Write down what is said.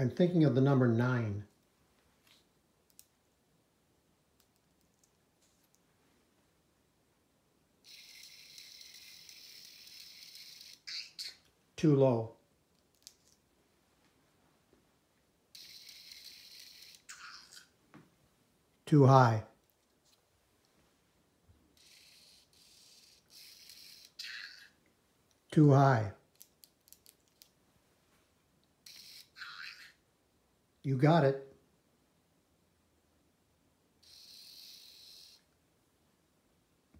I'm thinking of the number nine. Too low. Too high. Too high. You got it.